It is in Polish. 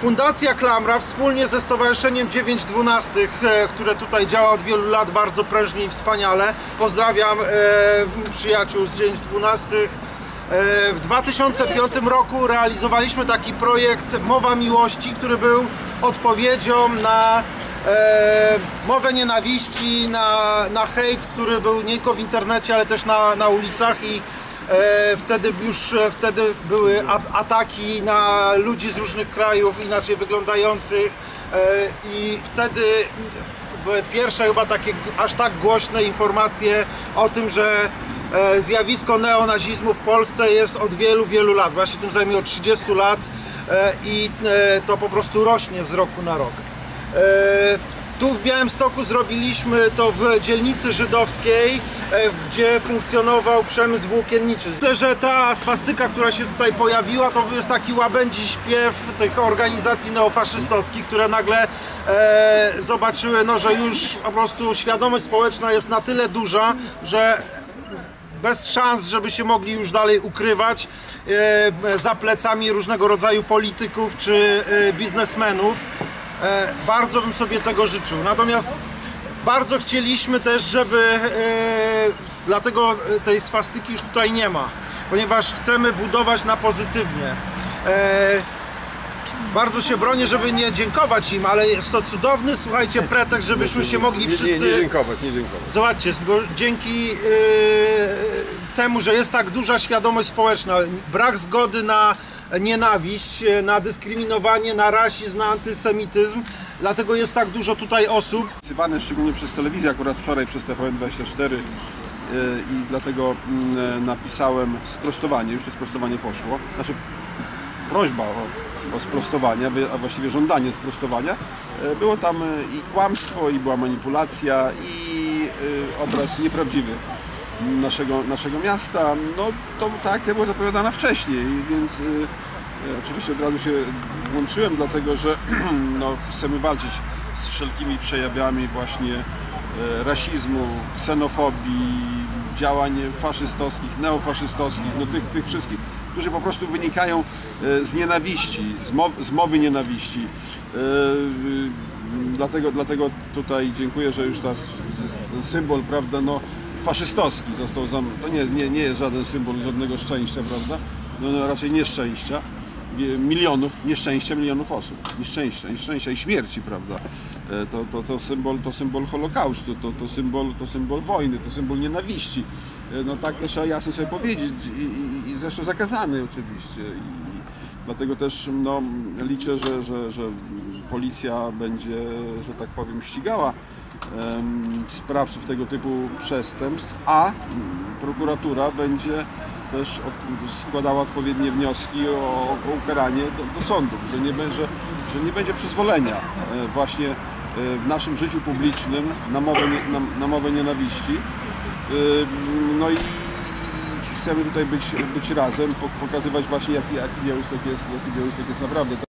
Fundacja Klamra wspólnie ze Stowarzyszeniem 912, e, które tutaj działa od wielu lat bardzo prężnie i wspaniale. Pozdrawiam e, przyjaciół z 912. E, W 2005 roku realizowaliśmy taki projekt Mowa Miłości, który był odpowiedzią na e, mowę nienawiści, na, na hejt, który był nie tylko w internecie, ale też na, na ulicach i wtedy już e, wtedy były ataki na ludzi z różnych krajów inaczej wyglądających e, i wtedy były pierwsze chyba takie aż tak głośne informacje o tym, że e, zjawisko neonazizmu w Polsce jest od wielu, wielu lat. bo Ja się tym zajmuję od 30 lat e, i e, to po prostu rośnie z roku na rok. Tu w Białymstoku zrobiliśmy to w dzielnicy żydowskiej, e, gdzie funkcjonował przemysł włókienniczy. Myślę, że ta swastyka, która się tutaj pojawiła, to jest taki łabędzi śpiew tych organizacji neofaszystowskich, które nagle e, zobaczyły, no, że już po prostu świadomość społeczna jest na tyle duża, że bez szans, żeby się mogli już dalej ukrywać e, za plecami różnego rodzaju polityków czy e, biznesmenów. E, bardzo bym sobie tego życzył. Natomiast bardzo chcieliśmy też, żeby e, dlatego tej swastyki już tutaj nie ma, ponieważ chcemy budować na pozytywnie. E, bardzo się bronię, żeby nie dziękować im, ale jest to cudowny, słuchajcie, pretekst, żebyśmy się mogli Nie, nie, wszyscy... nie dziękować, nie dziękować. Zobaczcie, bo dzięki yy, temu, że jest tak duża świadomość społeczna, brak zgody na nienawiść, na dyskryminowanie, na rasizm, na antysemityzm, dlatego jest tak dużo tutaj osób. Wsypany szczególnie przez telewizję, akurat wczoraj przez TVN24 yy, i dlatego mm, napisałem sprostowanie, już to sprostowanie poszło. Znaczy prośba o, o sprostowanie, a właściwie żądanie sprostowania. Było tam i kłamstwo, i była manipulacja, i obraz nieprawdziwy naszego, naszego miasta. No to ta akcja była zapowiadana wcześniej, więc yy, yy, oczywiście od razu się włączyłem, dlatego że no, chcemy walczyć z wszelkimi przejawami właśnie e, rasizmu, ksenofobii, działań faszystowskich, neofaszystowskich, no tych, tych wszystkich, którzy po prostu wynikają z nienawiści, z, z mowy nienawiści. Y, Dlatego, dlatego tutaj dziękuję, że już ta ten symbol, prawda, no faszystowski został, zam... to nie, nie, nie jest żaden symbol żadnego szczęścia, prawda, no, no raczej nieszczęścia milionów, nieszczęścia milionów osób. Nieszczęścia, nieszczęścia i śmierci, prawda? E, To, to, to, symbol, to symbol Holokaustu, to, to, symbol, to symbol wojny, to symbol nienawiści. E, No tak to trzeba jasno sobie powiedzieć i, i, i zresztą zakazany oczywiście. I, Dlatego też no, liczę, że, że, że policja będzie, że tak powiem, ścigała sprawców tego typu przestępstw, a mm, prokuratura będzie też składała odpowiednie wnioski o, ukaranie do, do że nie, będzie, że nie będzie przyzwolenia e, właśnie e, w naszym życiu publicznym na mowę, na, na mowę nienawiści. No i chcemy tutaj być, być razem, po- pokazywać właśnie jaki, jaki jest, jaki Białystok jest naprawdę.